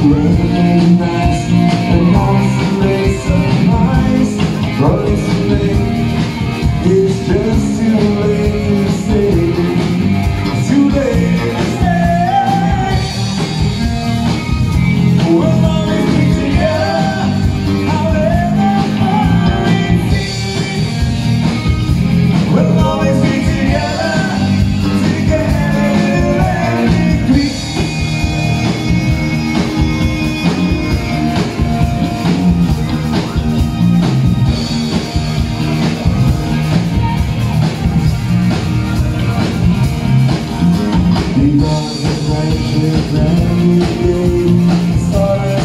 Thank. treasure that you gave me. Sorry.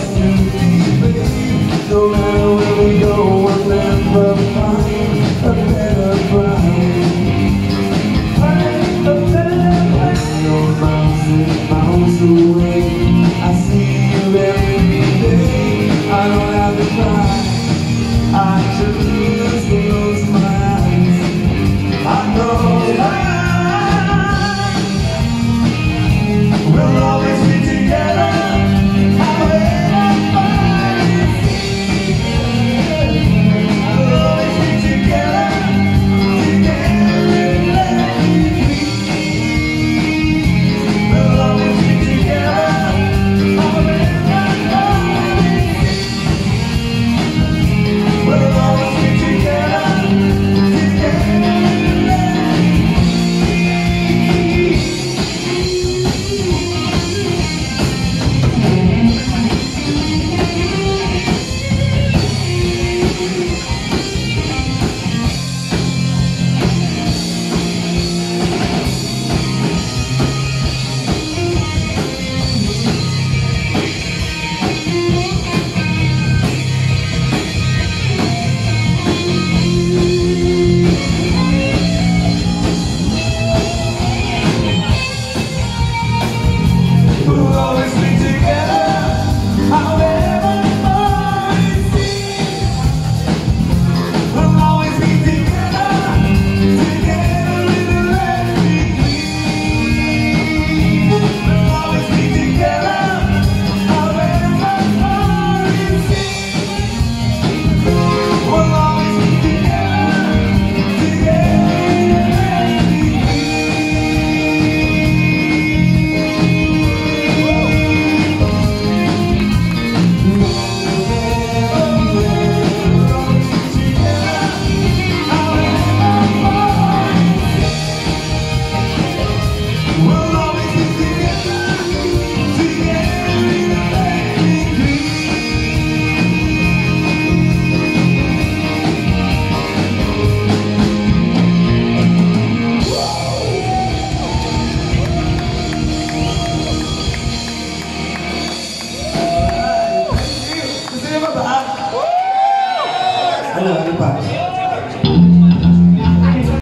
Ano, ano pa?